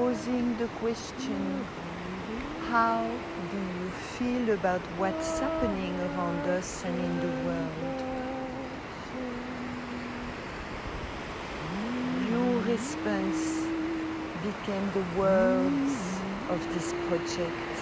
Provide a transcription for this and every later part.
posing the question how do you feel about what's happening around us and in the world? Your response became the words of this project.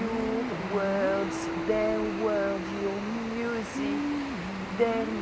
Your words, their world, your music, their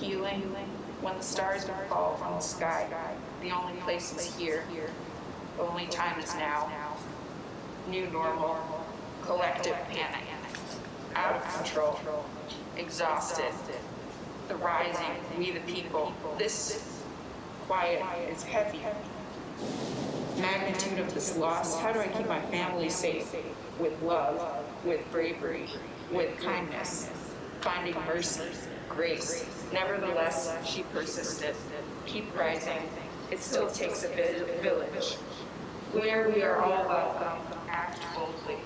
healing. When the stars fall from the sky, the only place is here. The only time is now. New normal, collective panic, out of control, exhausted. The rising, we the people. This quiet is heavy. Magnitude of this loss. How do I keep my family safe? With love, with bravery, with kindness, finding mercy, grace. Nevertheless, she persisted. Keep rising. It still takes a village. Where we are all welcome, act boldly.